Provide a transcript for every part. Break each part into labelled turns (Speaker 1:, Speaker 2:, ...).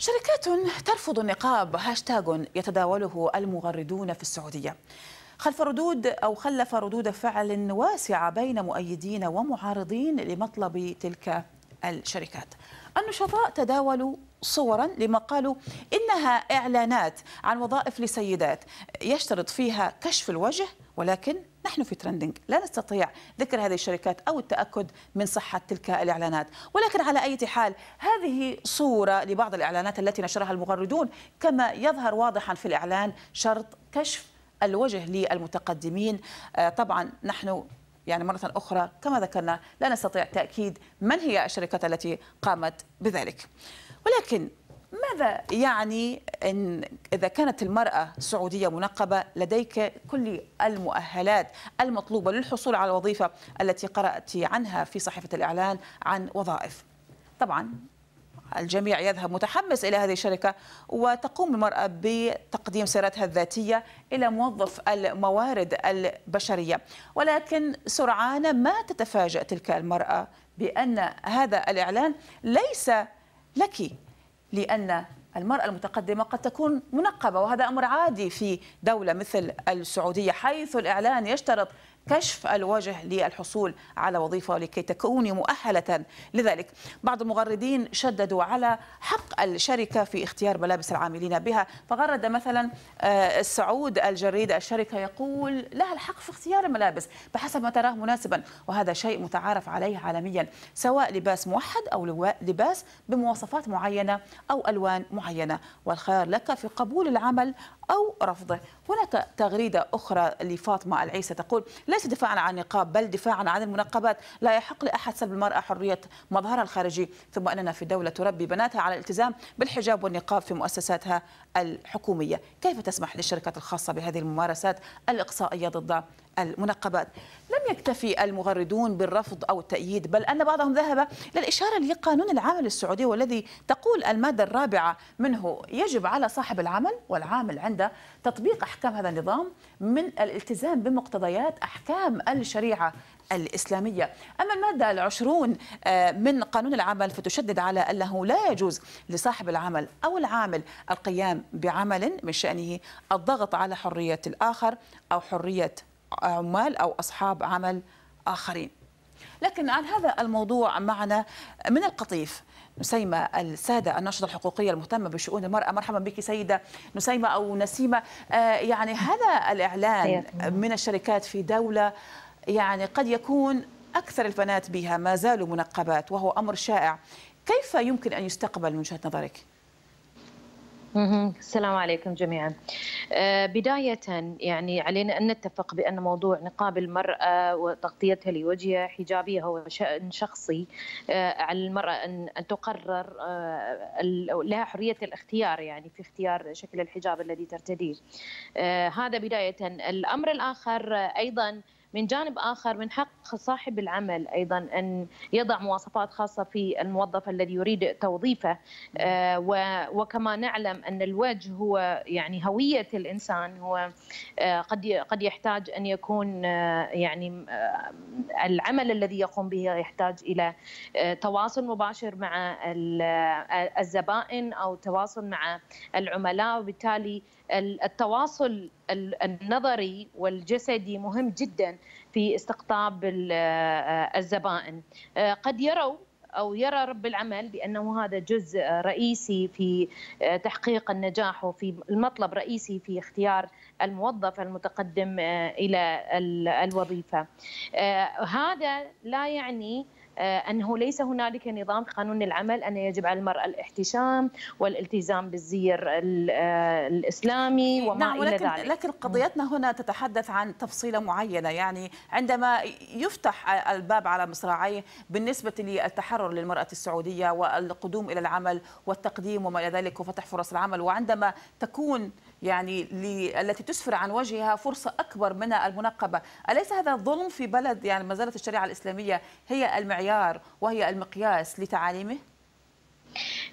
Speaker 1: شركات ترفض النقاب هاشتاج يتداوله المغردون في السعودية. خلف ردود أو خلف ردود فعل واسعة بين مؤيدين ومعارضين لمطلب تلك الشركات. النشطاء تداولوا صورا لما قالوا إنها إعلانات عن وظائف لسيدات يشترط فيها كشف الوجه ولكن نحن في ترندنج لا نستطيع ذكر هذه الشركات أو التأكد من صحة تلك الإعلانات. ولكن على أي حال هذه صورة لبعض الإعلانات التي نشرها المغردون كما يظهر واضحا في الإعلان شرط كشف الوجه للمتقدمين. آه، طبعا نحن يعني مرة أخرى كما ذكرنا لا نستطيع تأكيد من هي الشركات التي قامت بذلك. ولكن ماذا يعني إن إذا كانت المرأة سعودية منقبة لديك كل المؤهلات المطلوبة للحصول على الوظيفة التي قرأت عنها في صحيفة الإعلان عن وظائف؟ طبعا الجميع يذهب متحمس إلى هذه الشركة وتقوم المرأة بتقديم سيرتها الذاتية إلى موظف الموارد البشرية. ولكن سرعان ما تتفاجأ تلك المرأة بأن هذا الإعلان ليس لك لأن المرأة المتقدمة قد تكون منقبة وهذا أمر عادي في دولة مثل السعودية حيث الإعلان يشترط كشف الوجه للحصول على وظيفة ولكي تكوني مؤهلة لذلك. بعض المغردين شددوا على حق الشركة في اختيار ملابس العاملين بها. فغرد مثلا آه، السعود الجريد الشركة يقول لها الحق في اختيار الملابس بحسب ما تراه مناسبا وهذا شيء متعارف عليه عالميا سواء لباس موحد أو لباس بمواصفات معينة أو ألوان معينة. والخيار لك في قبول العمل أو رفضه. هناك تغريدة أخرى لفاطمة العيسى تقول ليس دفاعا عن النقاب بل دفاعا عن المنقبات. لا يحق لأحد سلب المرأة حرية مظهرها الخارجي. ثم أننا في دولة تربي بناتها على الالتزام بالحجاب والنقاب في مؤسساتها الحكومية. كيف تسمح للشركات الخاصة بهذه الممارسات الإقصائية ضد المنقبات. لم يكتفي المغردون بالرفض أو التأييد بل أن بعضهم ذهب للإشارة لقانون العمل السعودي والذي تقول المادة الرابعة منه يجب على صاحب العمل والعامل عند تطبيق أحكام هذا النظام من الالتزام بمقتضيات أحكام الشريعة الإسلامية. أما المادة العشرون آه، من قانون العمل فتشدد على أنه لا يجوز لصاحب العمل أو العامل القيام بعمل من شأنه الضغط على حرية الآخر أو حرية عمال أو أصحاب عمل آخرين. لكن عن هذا الموضوع معنا من القطيف نسيمة السادة الناشطة الحقوقية المهتمة بشؤون المرأة. مرحبا بك سيدة نسيمة أو نسيمة. آه، يعني هذا الإعلان من الشركات في دولة يعني قد يكون أكثر البنات بها ما زالوا منقبات وهو أمر شائع. كيف يمكن أن يستقبل من وجهة نظرك؟
Speaker 2: السلام عليكم جميعا. آه، بداية يعني علينا أن نتفق بأن موضوع نقاب المرأة وتغطيتها لوجهها حجابها هو شأن شخصي آه، على المرأة أن أن تقرر آه، لها حرية الاختيار يعني في اختيار شكل الحجاب الذي ترتديه. هذا بداية الأمر الآخر أيضا من جانب آخر من حق صاحب العمل أيضا أن يضع مواصفات خاصة في الموظف الذي يريد توظيفه. آه، وكما نعلم أن الوجه هو يعني هوية الإنسان. هو آه، قد قد يحتاج أن يكون آه، يعني العمل الذي يقوم به يحتاج إلى تواصل مباشر مع الزبائن أو تواصل مع العملاء. وبالتالي التواصل النظري والجسدي مهم جدا في استقطاب الزبائن قد يروا أو يرى رب العمل بأنه هذا جزء رئيسي في تحقيق النجاح وفي المطلب رئيسي في اختيار الموظف المتقدم إلى الوظيفة. هذا لا يعني آه، أنه ليس هنالك نظام في قانون العمل أن يجب على المرأة الاحتشام والالتزام بالزير آه، الإسلامي وما نعم إلى ذلك.
Speaker 1: لكن قضيتنا هنا تتحدث عن تفصيلة معينة يعني عندما يفتح الباب على مصراعيه بالنسبة للتحرر للمرأة السعودية والقدوم إلى العمل والتقديم وما إلى ذلك وفتح فرص العمل وعندما تكون يعني التي تسفر عن وجهها فرصة أكبر من المنقبة أليس هذا ظلم في بلد يعني ما زالت الشريعة الإسلامية هي المعيار وهي المقياس لتعاليمه؟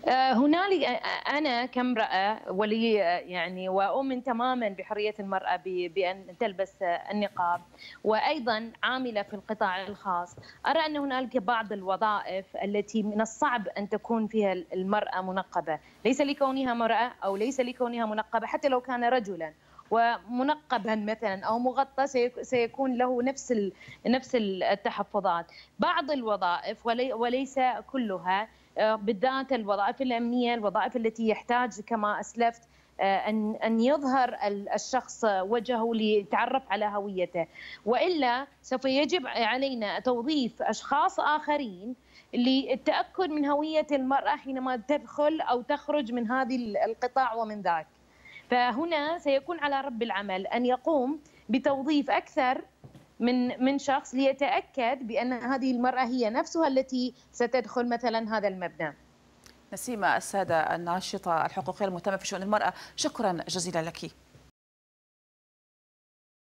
Speaker 2: هنالك أنا كامرأة ولي يعني وأؤمن تماما بحرية المرأة بأن تلبس النقاب وأيضا عاملة في القطاع الخاص. أرى أن هنالك بعض الوظائف التي من الصعب أن تكون فيها المرأة منقبة. ليس لكونها امراه أو ليس لكونها منقبة حتى لو كان رجلا. ومنقبا مثلا أو مغطى سيكون له نفس نفس التحفظات. بعض الوظائف وليس كلها آه، بالذات الوظائف الأمنية الوظائف التي يحتاج كما أسلفت آه، ان أن يظهر الشخص وجهه ليتعرف على هويته. وإلا سوف يجب علينا توظيف أشخاص آخرين للتأكد من هوية المرأة حينما تدخل أو تخرج من هذه القطاع ومن ذاك. فهنا سيكون على رب العمل أن يقوم بتوظيف أكثر من من شخص ليتأكد بأن هذه المرأة هي نفسها التي ستدخل مثلا هذا المبنى.
Speaker 1: نسيمة السادة الناشطة الحقوقية المهتمة في شؤون المرأة، شكرا جزيلا لك.